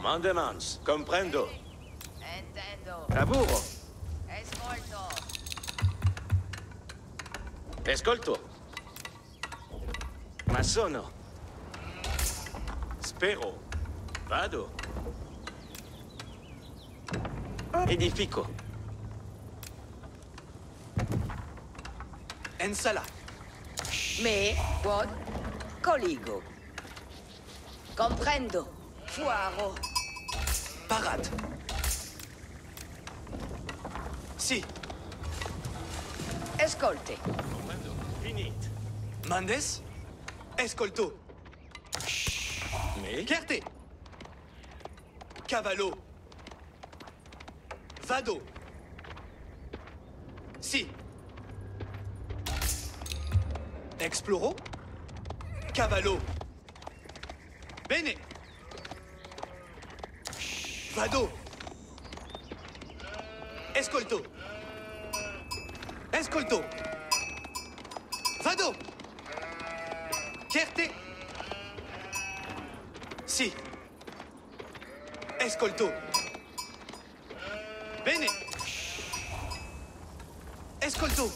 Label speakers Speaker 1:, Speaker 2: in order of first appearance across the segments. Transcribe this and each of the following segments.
Speaker 1: Mandemans, comprendo.
Speaker 2: Intendo.
Speaker 1: Lavoro.
Speaker 2: Escolto.
Speaker 1: Ascolto. Ma sono. Spero. Vado. Edifico.
Speaker 3: Ensala.
Speaker 2: Me, what? Coligo. Comprendo. Fuaro.
Speaker 3: Parade. Si.
Speaker 2: Escolte.
Speaker 1: Comprendo. Finit.
Speaker 3: Mandes. Escolto.
Speaker 1: Me?
Speaker 3: Chierte. Cavallo. Vado. Si. Exploro. Cavallo. Bene. Vado. Escolto. Escolto. Vado. Chierte. Si. Escolto. Bene. Escolto.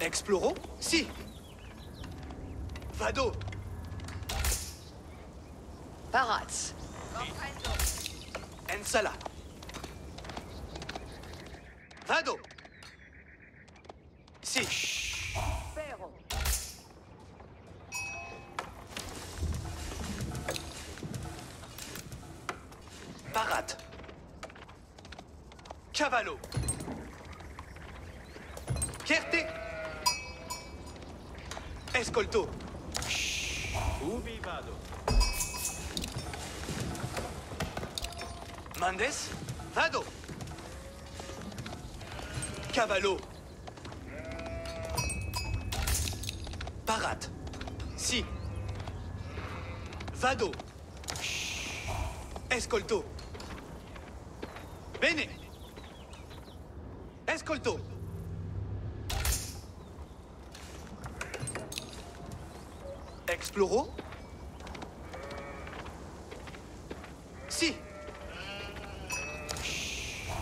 Speaker 3: Exploro. Si. Vado.
Speaker 2: Paraz. Comprendo.
Speaker 3: Ensala. Vado. Si.
Speaker 2: Pero.
Speaker 3: Parade. Cavallo. Chierte. Escolto.
Speaker 1: Ubi vado.
Speaker 3: Mandes. Vado. Cavallo. Parade. Si. Vado. Escolto. Bene. Escolto. Si.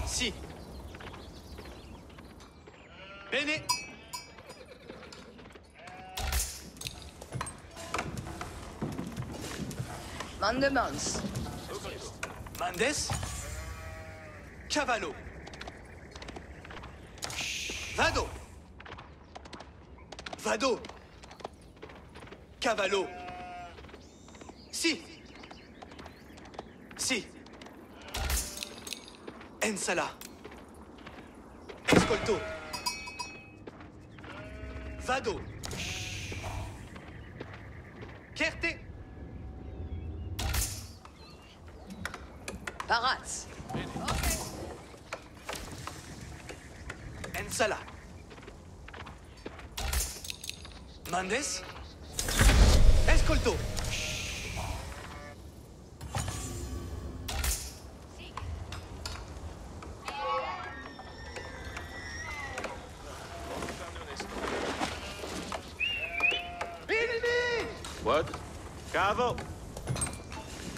Speaker 3: Si. Bene.
Speaker 2: Mandemans.
Speaker 3: Mandes. Cavallo. Vado. Vado. Cavallo. Si. Si. Ensala. Escolto. Vado. Chierte.
Speaker 2: Paraz.
Speaker 3: Ensala. Mandes. Escolto.
Speaker 1: What? Cavo.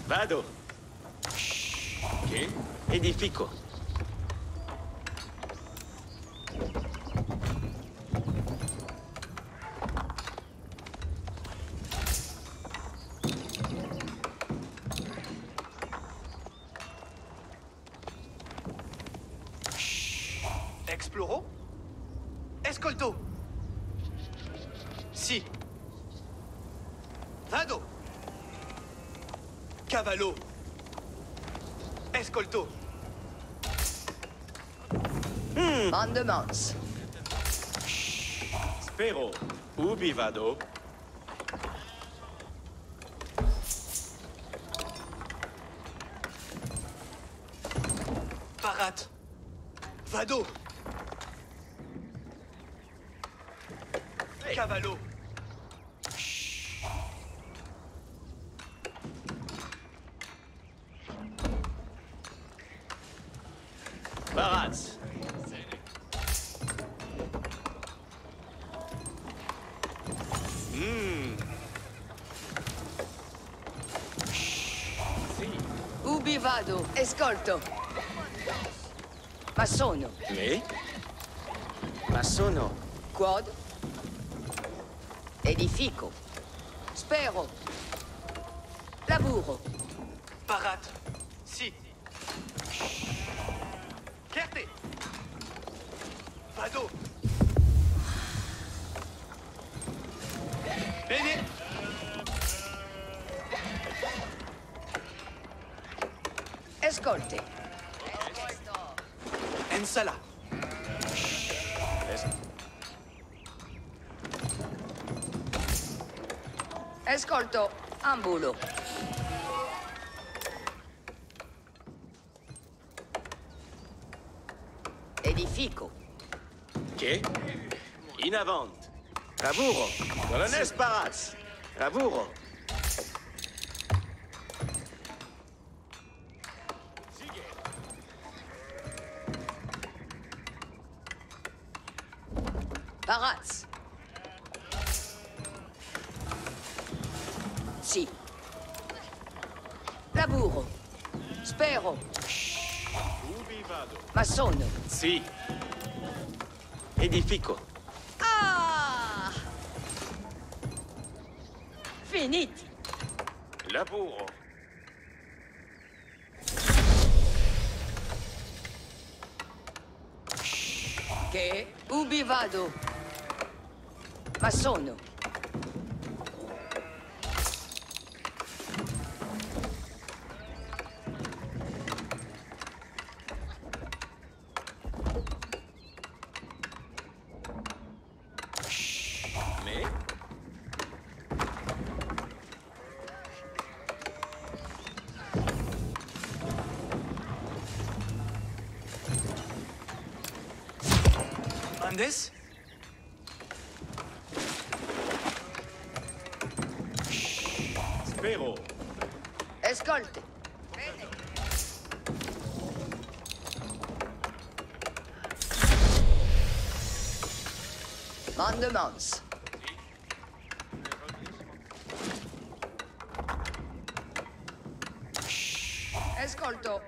Speaker 1: Vado. Che? Edifico.
Speaker 2: Mandemans.
Speaker 1: Spero. Ubi vado. Hmm. Si.
Speaker 2: Ubi Ubi vado? Escolto. Ma sono.
Speaker 1: Me? Ma sono.
Speaker 2: Quod? Edifico. Spero. Laburo.
Speaker 3: Parat.
Speaker 2: Ambulo. Edifico.
Speaker 1: Che? In avant. Lavoro. Colonnes Paraz. Lavoro.
Speaker 2: Sì. Laburo. Spero.
Speaker 1: Ubi vado?
Speaker 2: Ma sono.
Speaker 1: Si. Edifico.
Speaker 2: Ah! Finiti.
Speaker 1: Lavoro.
Speaker 2: Che? Ubi vado? Ma Escolto.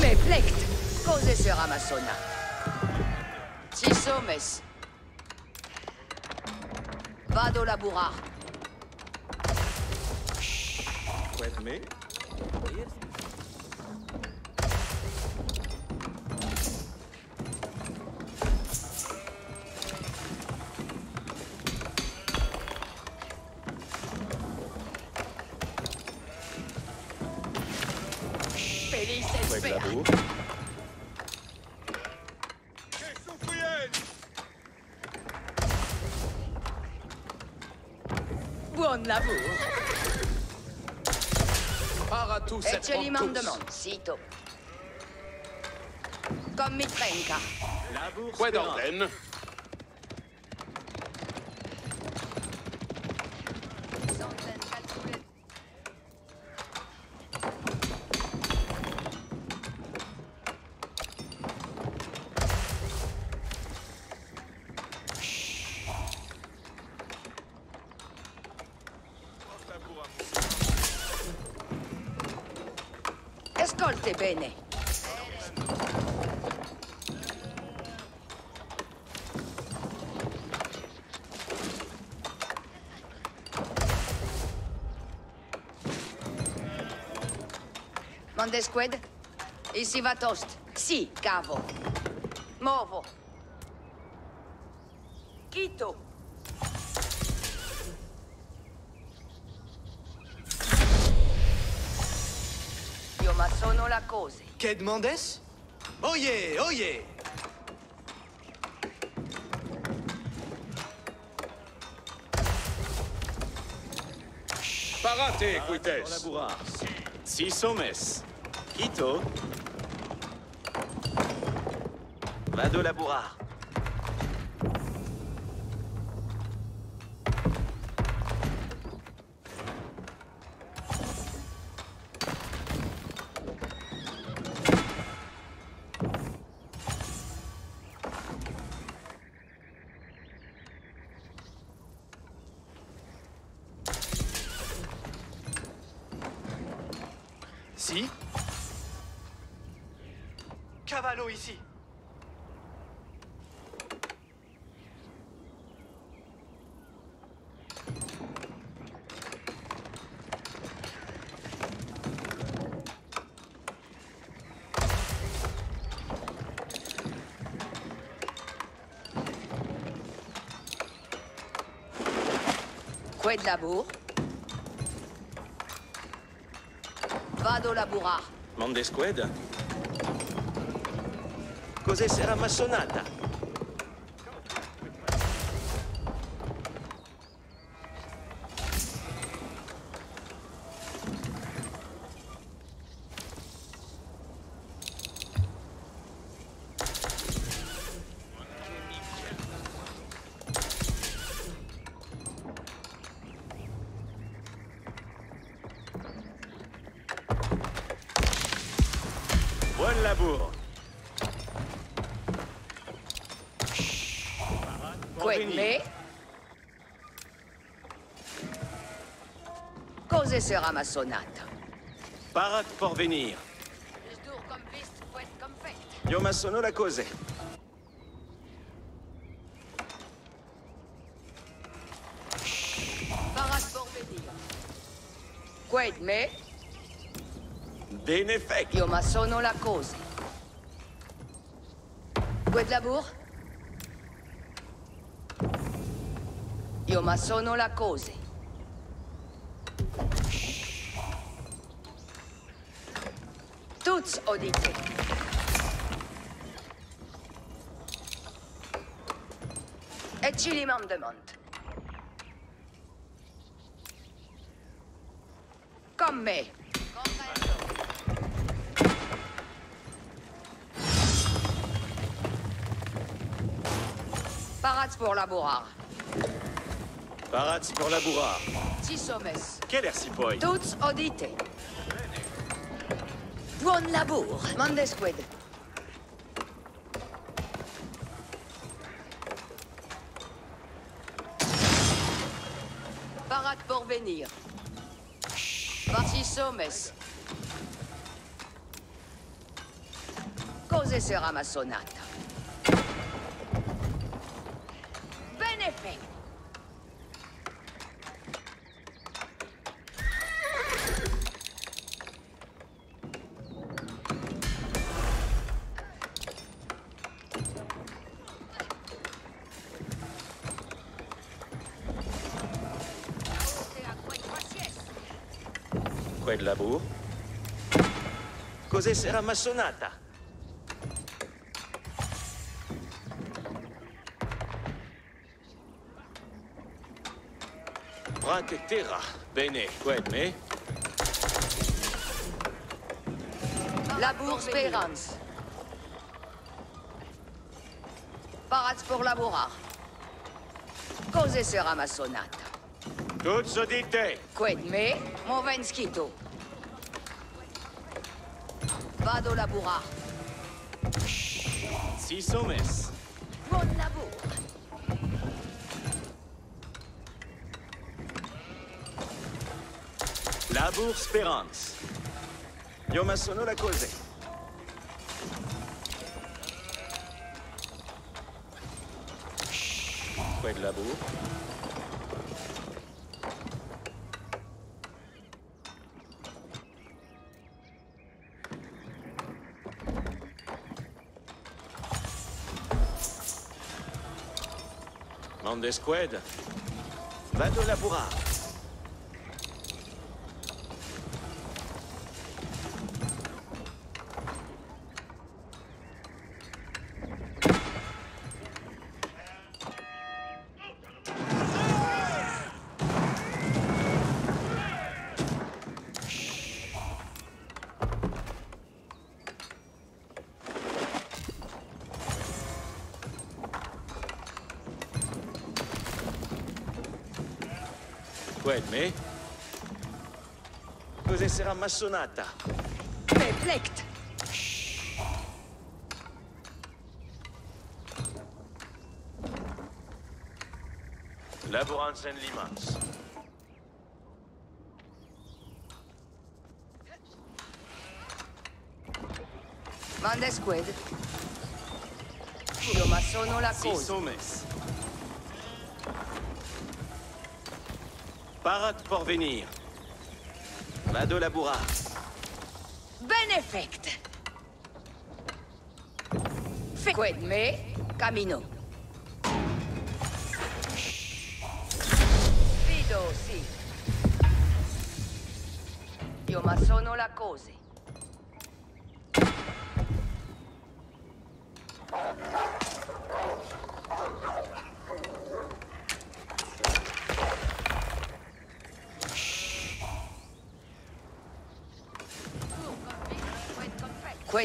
Speaker 2: Me plect. Cose sera massona. Ci sommes. Vado laburar.
Speaker 1: Quid me?
Speaker 3: Paratus et
Speaker 2: Ecceli
Speaker 3: Pontus.
Speaker 2: mandement. Sito. Comme mi trenca.
Speaker 1: Lavoro.
Speaker 3: Quid
Speaker 1: spera.
Speaker 2: Escolte bene. Mondesqued? Ici va toast? Si, cavo. Movo. Quito. La cose.
Speaker 3: Ked Mendes? Oye, oye.
Speaker 4: Parate, quites.
Speaker 1: Laburar. Si sommes. Quito. Vado laburar.
Speaker 3: Si. Cavallo ici.
Speaker 2: Quai de labour. Vado laburar.
Speaker 1: Mondesqued Cos'è sarà massonata?
Speaker 2: Me. Cos'è sarà ma sonata?
Speaker 1: Parat pour venir. Io ma sono la cose.
Speaker 2: Parat pour venir. Quai de me.
Speaker 1: Bene fec.
Speaker 2: Io ma sono la cose. Quai de labour. Io ma sono la cose. Tuts odite. Et ci li m'en demande. Comme me. Parats pour laborar.
Speaker 1: Parat pour labourar.
Speaker 2: Ci sommes.
Speaker 1: Quel ersi poi?
Speaker 2: Tuts odite. Buon labor. Mandesquid. Parat pour venir. Parti sommes. Cose sera ma sonata.
Speaker 1: Quel labour? Cos'è sarà massonata? Branche terra. Bene, quel me?
Speaker 2: Labour Spérance. Parats pour laborar. Cose sera ma sonata.
Speaker 1: Tuts odite.
Speaker 2: Qued me, movenskito. Vado laborar.
Speaker 1: Si sommes.
Speaker 2: Buon labor.
Speaker 1: Labour Spérance. Io ma sono la cose. Quel labour? Mondesqued. Vado laborar. Quel me? Cos'è sarà massonata?
Speaker 2: Perplect.
Speaker 1: Laborans en limans.
Speaker 2: Mandesqued. Io ma sono la
Speaker 1: Si
Speaker 2: cosa.
Speaker 1: Somes. Parat porvenir. Vado labura.
Speaker 2: Benefect. Fequed me, camino. Fido, sì. Io ma sono la cosa.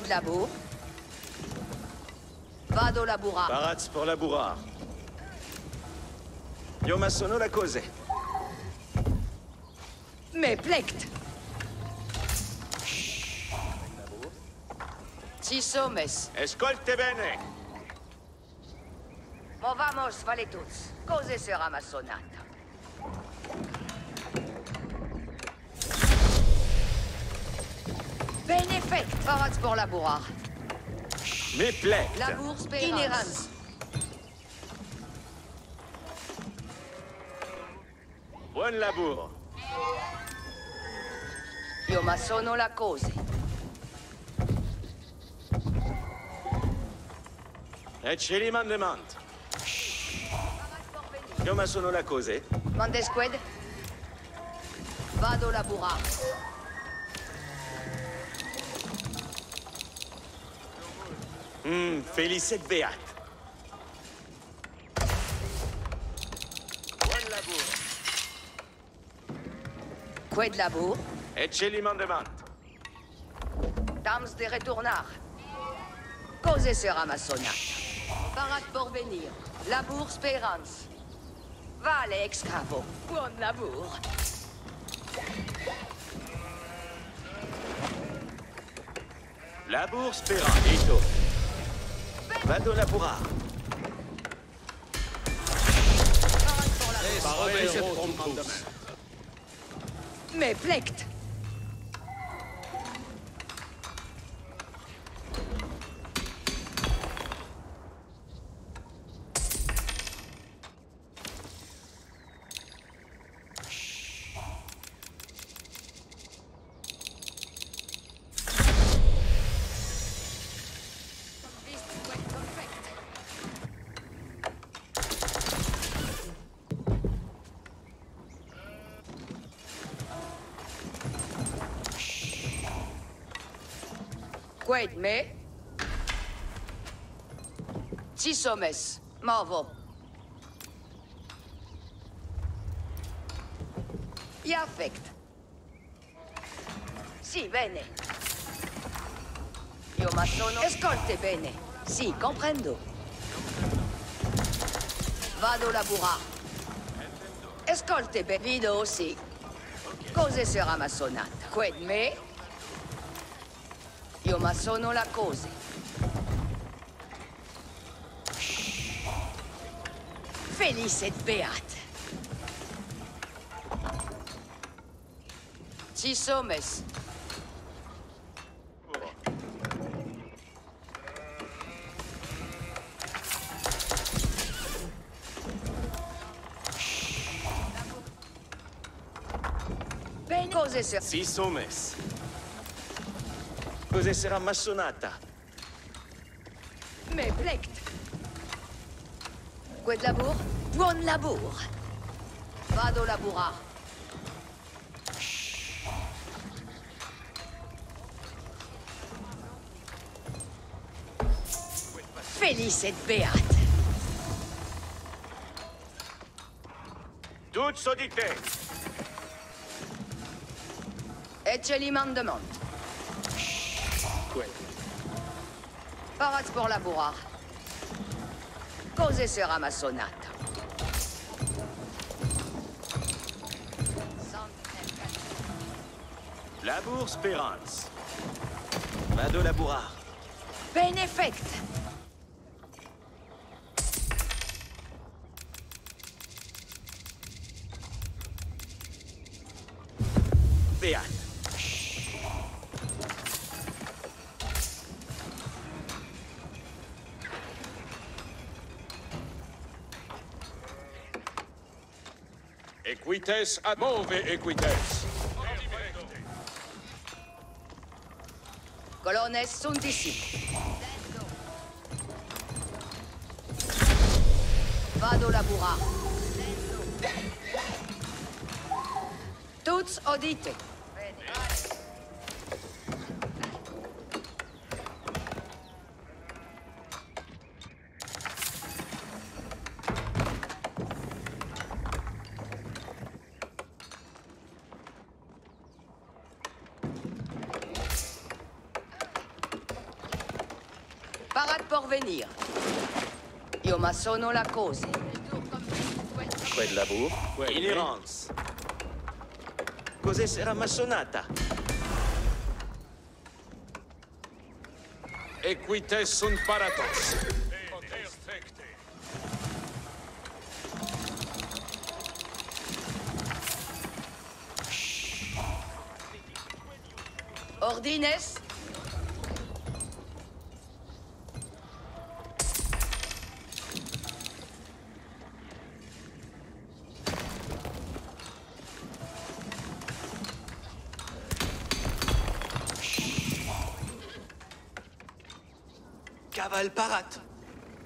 Speaker 2: Labor. Vado labura.
Speaker 1: Parat pour labura. Io ma sono la cose.
Speaker 2: Me plect. Ci.
Speaker 1: Escolte bene.
Speaker 2: Movamos valetuts. Cose sera ma Benefect. Parats pour labourar.
Speaker 1: Me plect.
Speaker 2: Labour spérance.
Speaker 1: Buon labour.
Speaker 2: Io ma sono la cose.
Speaker 1: Ecceli mandement. Io ma sono la cose.
Speaker 2: Mandesqued. Vado labourar.
Speaker 1: Hum, Félicette Beat. Buon labour?
Speaker 2: Qued labour?
Speaker 1: Ecceli mandement.
Speaker 2: Dams de retournar. Cose sera ma sonata. Parat porvenir. Labour spérance. Vale excavo. Buon labour?
Speaker 1: Labour spera. Ito. Vado labura.
Speaker 2: Parat pour la Me plect. Me. Ci somes. Movo. Gli affect. Sì, bene. Io ma sono... Ascolte bene. Sì, comprendo. Vado labura. Ascolte bene. Vido, sì. Cose sarà ma sonata? Qued me. Io ma sono la cosa. Felice et beat. Ci somes. Ben cose se...
Speaker 1: Si somes. Cose sarà massonata.
Speaker 2: Me plect. Qued labour? Buon labour. Vado laburar. Felice et beat.
Speaker 1: Toute sodité.
Speaker 2: Ecce mandement.
Speaker 1: Quel.
Speaker 2: Parats pour labourar. Cose sera ma sonata.
Speaker 1: Labour spérance. Vado labura.
Speaker 2: Benefect.
Speaker 1: Beat.
Speaker 4: Equites ad move equites.
Speaker 2: Colonnes sunt ici. Vado labura. Tuts odite. Parat por venir. Io ma sono la cose.
Speaker 1: Quel labour. Ignorance. Cos'è? Sarà massonata?
Speaker 4: Equites sunt paratos.
Speaker 2: Ordines?
Speaker 3: Cavale parat.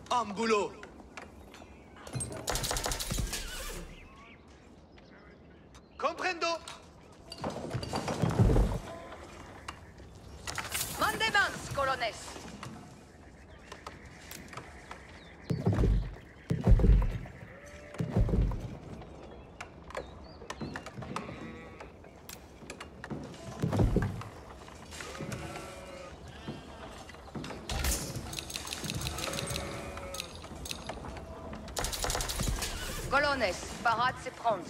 Speaker 3: Homme boulot. Comprendo.
Speaker 2: Mandemans, colonnes. Colonnes, se prons.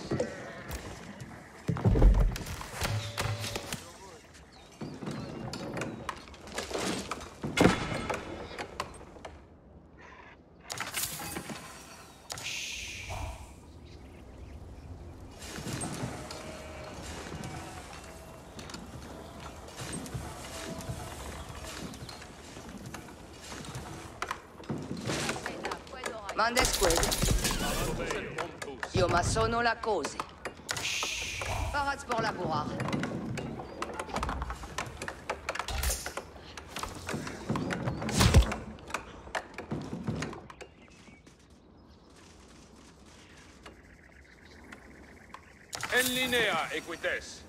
Speaker 2: Mandesqued. Io ma sono la cose. Parat por laborar.
Speaker 4: En linea equites.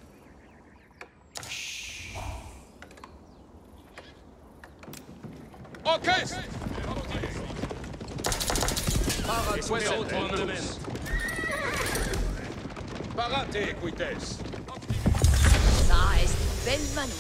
Speaker 4: Ocest! Equites. Parate equites.
Speaker 2: Ça est belle manière.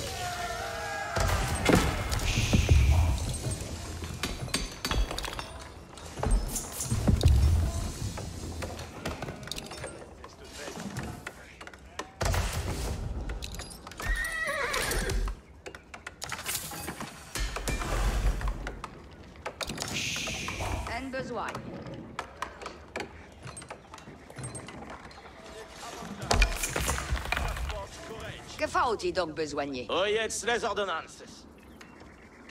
Speaker 2: Un besoin. Que faut-il donc besoigner
Speaker 1: Oyez les ordonnances.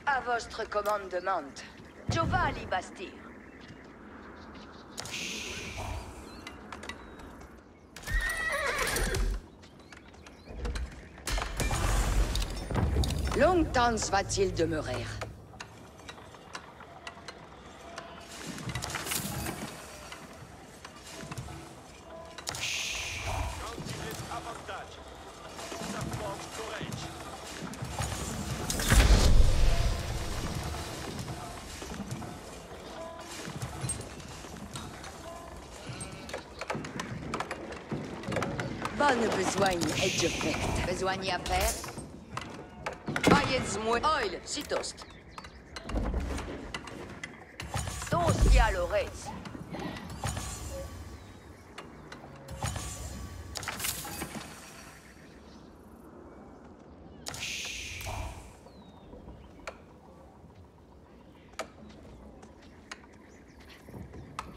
Speaker 2: À votre commandement. Giovanni Bastir. Longtemps va-t-il demeurer Je fais. Besoigne à faire Bayez-moi oil, si toast. Toast à l'oreille.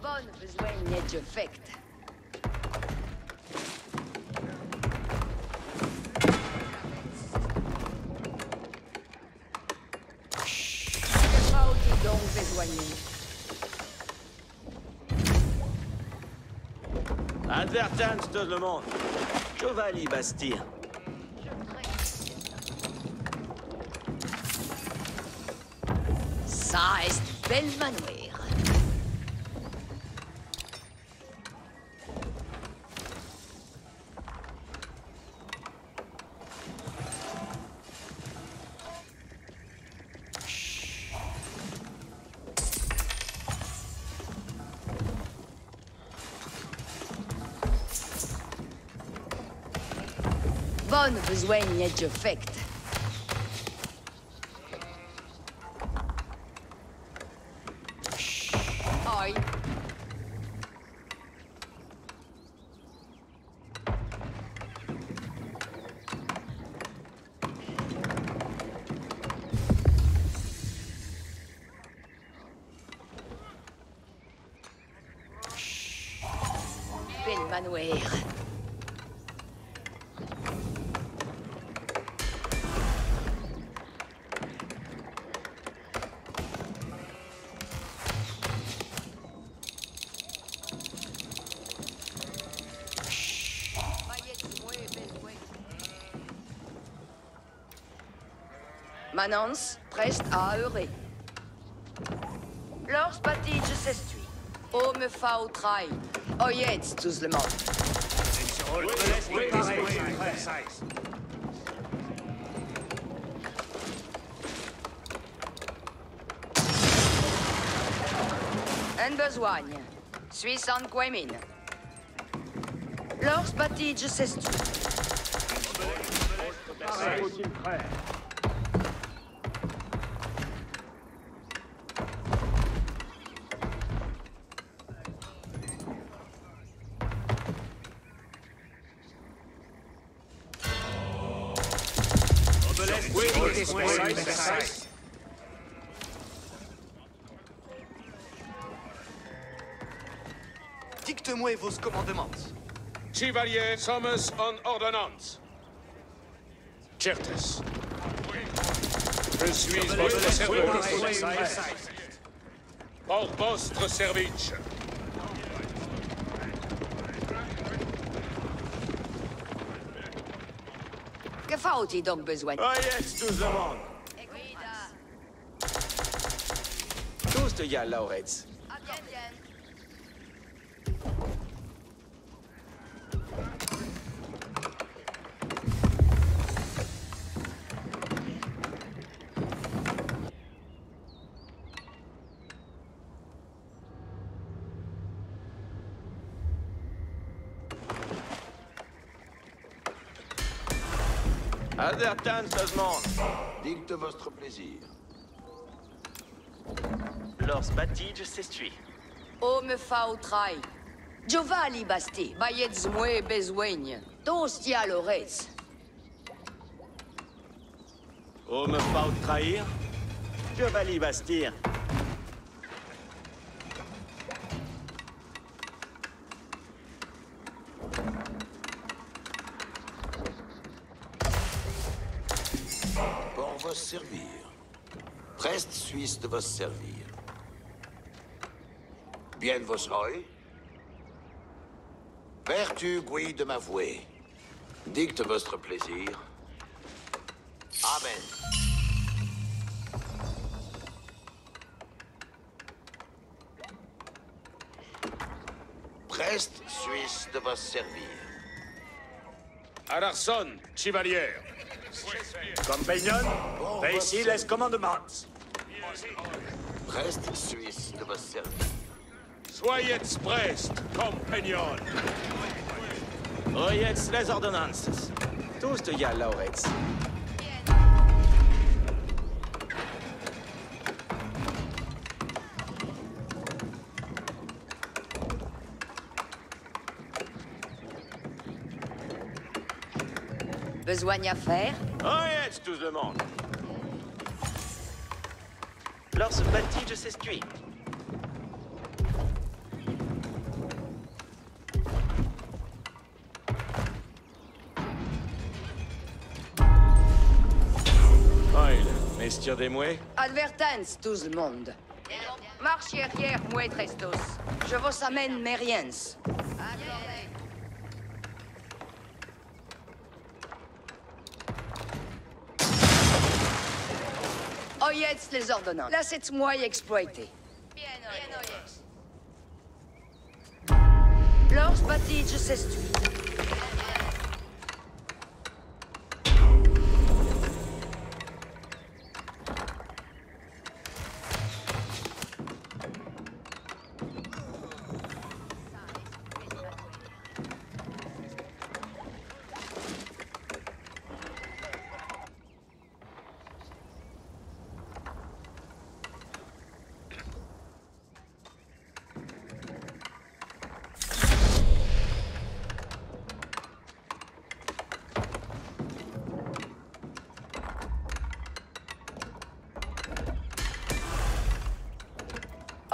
Speaker 2: Bonne besoigne et besoigner
Speaker 1: Advertance tout le monde. Jovali Bastille.
Speaker 2: Ça est bel manoir? Bonne besoigne de fect. Oj. Bel manoir. Manans, prest à heureux. Lors patige s'estui. O me fau trai. O jetzt tous le monde. En besoigne. Suis en quemine. Lors patige s'estui.
Speaker 3: Dicte-moi vos commandements.
Speaker 4: Chevalier sommes en ordonnance. Certes. Je suis votre serviteur. Pour votre service.
Speaker 2: Que faut-il donc besoin?
Speaker 1: Oh yes, tout le monde. Tous te gars, Lauretz. Le monde.
Speaker 5: Dicte votre plaisir.
Speaker 1: Lors Batige s'estui.
Speaker 2: O me fau trai. Giovali basti, baietz mue besoigne. Tous tia lorez.
Speaker 1: Oh, me pas trahir. Jovali Bastille.
Speaker 5: De vos servir. Bien vos roy. Vertu gouille de m'avouer. Dicte votre plaisir. Amen. Preste suisse de vos servir.
Speaker 4: Ararson, chevalier.
Speaker 1: Compagnon,
Speaker 5: vos
Speaker 1: ici les commandements.
Speaker 5: Preste suisse de vos servir.
Speaker 4: Soyez prest, compagnon.
Speaker 1: Oh yes, les ordonnances? Tous te gars, Lauretz.
Speaker 2: Besoigne à faire?
Speaker 1: Yes, tout le monde? Lors Batige s'estui. Oil, messieurs des mouets.
Speaker 2: Advertance, tout le monde. Marche arrière, mouet restos. Je vous amène Meriens. Oyez les ordonnances. Là, c'est moi exploité. Lors Batige s'estuit.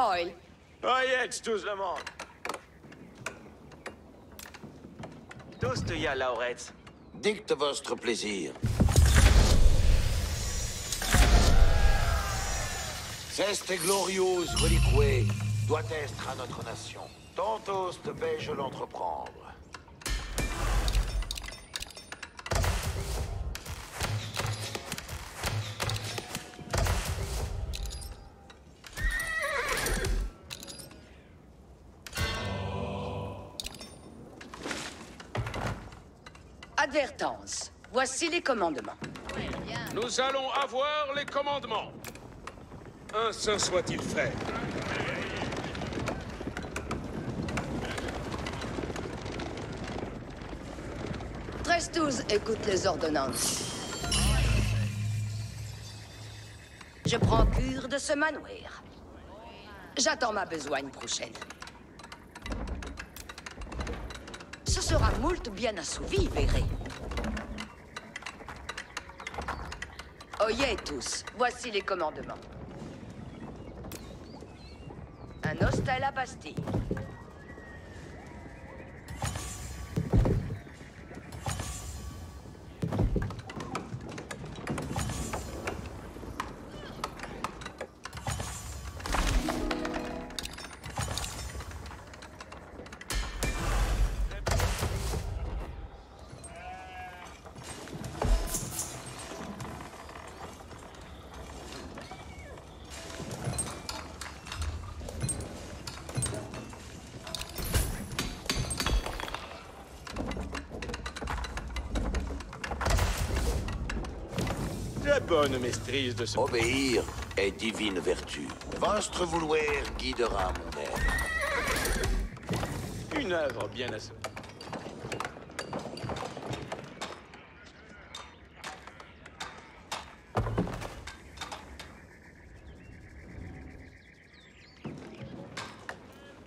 Speaker 2: Oil.
Speaker 1: Oyez, tous le monde. Tous de ya, Lauretz.
Speaker 5: Dicte votre plaisir. Ceste gloriose relique doit être à notre nation. Tant toast vais-je l'entreprendre?
Speaker 2: Voici les commandements.
Speaker 4: Nous allons avoir les commandements. Un saint soit-il fait.
Speaker 2: Treize-douze, écoute les ordonnances. Je prends cure de ce manoir. J'attends ma besogne prochaine. Ce sera moult bien assouvi, verrez. Oyez tous, voici les commandements. Un hostel à Bastille.
Speaker 1: Bonne maîtrise de ce...
Speaker 5: Obéir est divine vertu. Votre vouloir guidera mon aile.
Speaker 1: Une œuvre bien assommée.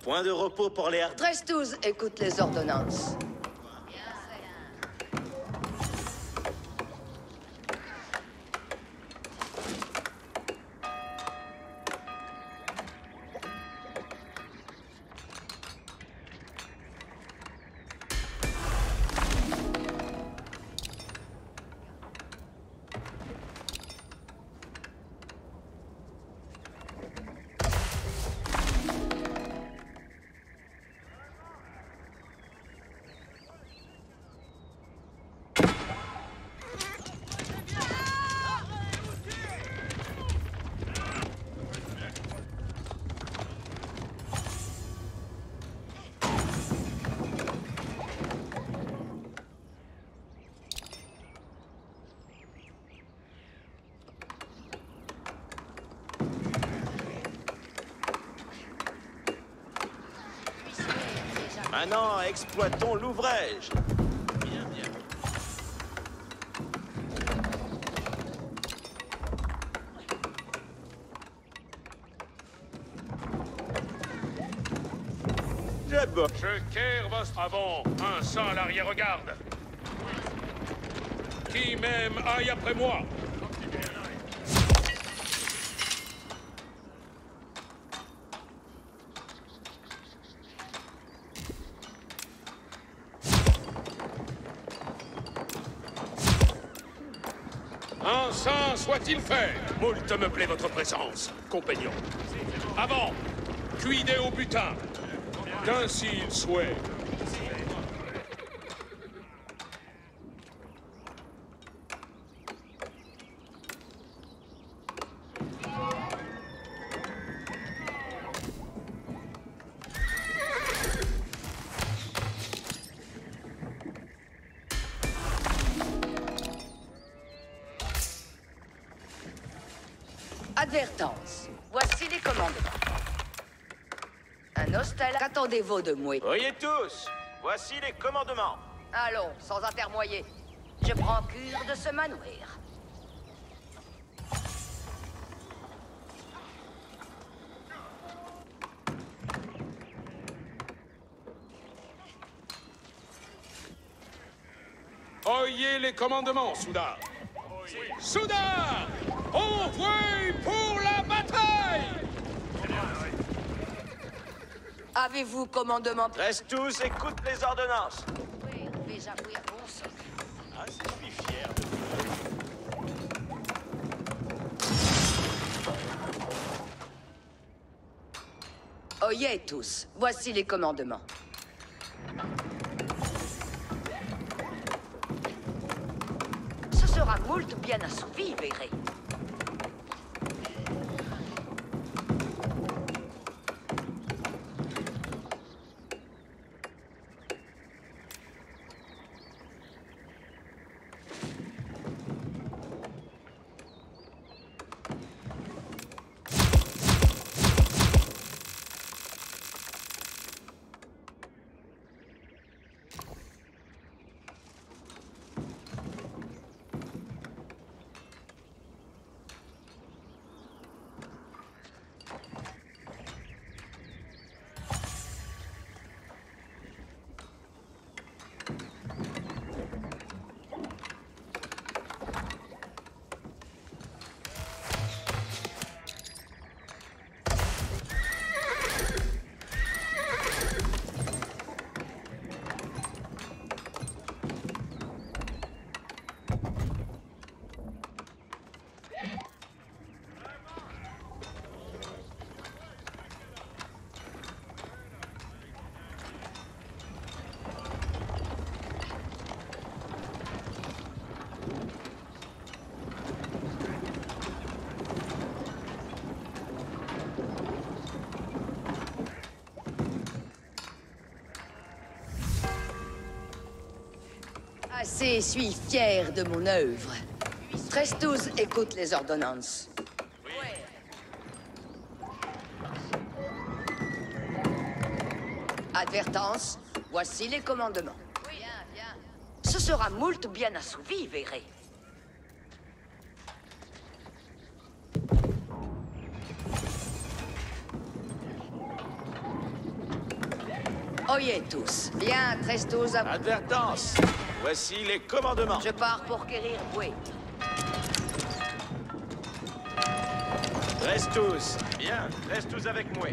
Speaker 1: Point de repos pour les.
Speaker 2: 13-12, écoute les ordonnances.
Speaker 1: Maintenant, exploitons l'ouvrage. Bien, bien.
Speaker 4: Je quière votre avant, un sang l'arrière-garde. Qui m'aime aille après moi. Un saint soit-il fait Moult me plaît votre présence, compagnon. Avant, cuidez au butin. Qu'ainsi il souhaite.
Speaker 2: Hostel. Qu'attendez-vous de moi
Speaker 1: Oyez tous, voici les commandements.
Speaker 2: Allons, sans intermoyer. Je prends cure de ce manoir.
Speaker 4: Oyez les commandements, Souda. Souda Envoyez pour la bataille
Speaker 2: Avez-vous commandement
Speaker 1: Reste tous, écoute les ordonnances.
Speaker 2: Oui, vais avouer bon sang.
Speaker 1: Ah, je suis fier de vous.
Speaker 2: Oyez tous, voici les commandements. Ce sera moult bien assouvi, verrez. Suis fier de mon œuvre. Trestos écoute les ordonnances. Advertence, voici les commandements. Ce sera moult bien assouvi, verrez. Oyez tous. Bien, Trestos, à.
Speaker 1: Advertence, voici les commandements.
Speaker 2: Je pars pour quérir Boué.
Speaker 1: Reste tous. Bien, reste tous avec moi.